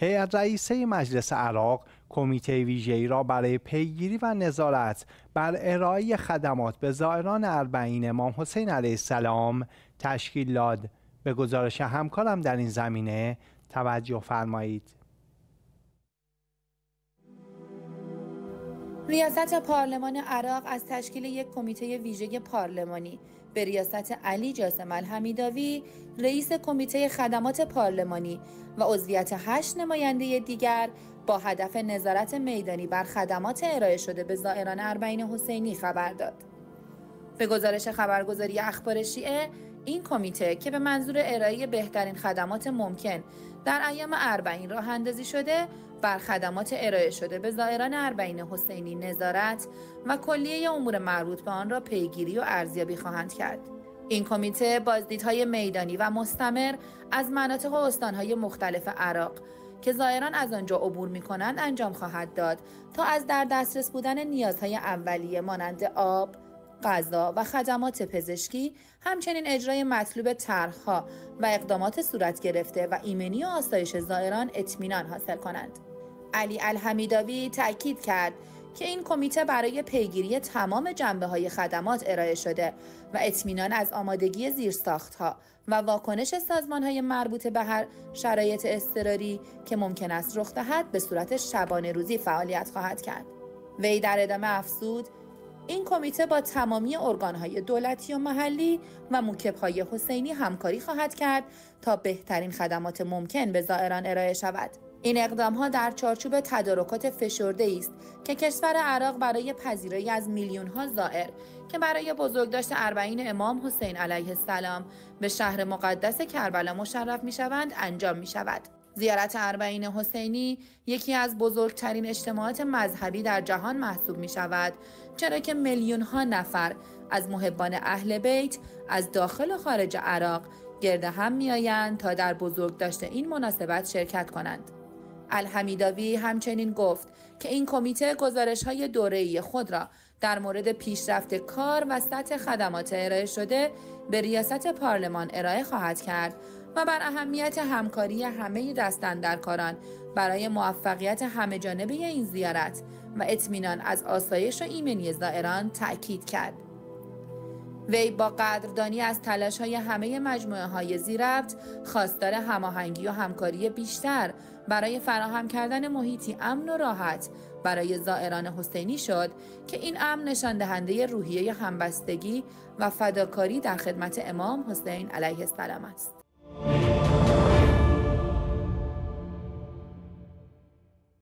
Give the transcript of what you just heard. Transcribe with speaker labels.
Speaker 1: هیئت رئیسه مجلس عراق کمیته ویژه‌ای را برای پیگیری و نظارت بر ارائه خدمات به زائران اربعین امام حسین علیه السلام تشکیل داد. به گزارش همکارم در این زمینه توجه فرمایید.
Speaker 2: ریاست پارلمان عراق از تشکیل یک کمیته ویژه پارلمانی به ریاست علی جاسم الحمیداوی رئیس کمیته خدمات پارلمانی و عضویت هشت نماینده دیگر با هدف نظارت میدانی بر خدمات ارائه شده به زائران اربعین حسینی خبر داد. به گزارش خبرگزاری اخبار شیعه این کمیته که به منظور ارائه بهترین خدمات ممکن در ایام اربعین راه اندازی شده بر خدمات ارائه شده به زائران اربعین حسینی نظارت و کلیه امور مربوط به آن را پیگیری و ارزیابی خواهند کرد. این کمیته بازدیدهای میدانی و مستمر از مناطق و استانهای مختلف عراق که زائران از آنجا عبور می کنند انجام خواهد داد تا از در دسترس بودن نیازهای اولیه مانند آب، غذا و خدمات پزشکی همچنین اجرای مطلوب طرحها و اقدامات صورت گرفته و ایمنی و آسایش زائران اطمینان حاصل کنند. علی الحمیداوی تاکید کرد که این کمیته برای پیگیری تمام جنبه های خدمات ارائه شده و اطمینان از آمادگی زیرساخت ها و واکنش سازمان های مربوط به هر شرایط اضطراری که ممکن است رخ دهد به صورت شبانه روزی فعالیت خواهد کرد. وی در ادامه افزود این کمیته با تمامی ارگانهای دولتی و محلی و موکبهای حسینی همکاری خواهد کرد تا بهترین خدمات ممکن به زائران ارائه شود. این اقدام ها در چارچوب تدارکات فشرده است که کشور عراق برای پذیرایی از میلیون ها زائر که برای بزرگداشت اربعین امام حسین علیه السلام به شهر مقدس کربلا مشرف می شوند انجام می شود. زیارت اربعین حسینی یکی از بزرگترین اجتماعات مذهبی در جهان محسوب می شود چرا که میلیون ها نفر از محبان اهل بیت از داخل و خارج عراق گرد هم می آیند تا در بزرگداشت این مناسبت شرکت کنند. الحمیداوی همچنین گفت که این کمیته گزارش های دوره‌ای خود را در مورد پیشرفت کار و سطح خدمات ارائه شده به ریاست پارلمان ارائه خواهد کرد و بر اهمیت همکاری همه دستندرکاران برای موفقیت همه جانبه این زیارت و اطمینان از آسایش و ایمنی زائران تأکید کرد. وی با قدردانی از تلاش های همه مجموعه های زیربط خواستار هماهنگی و همکاری بیشتر برای فراهم کردن محیطی امن و راحت برای زائران حسینی شد که این امن نشان دهنده روحیه همبستگی و فداکاری در خدمت امام حسین علیه السلام است. Yeah.